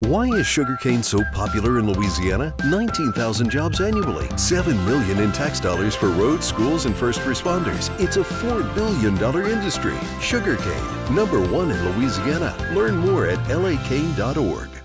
Why is sugarcane so popular in Louisiana? 19,000 jobs annually, 7 million in tax dollars for roads, schools, and first responders. It's a $4 billion industry. Sugarcane, number one in Louisiana. Learn more at lacane.org.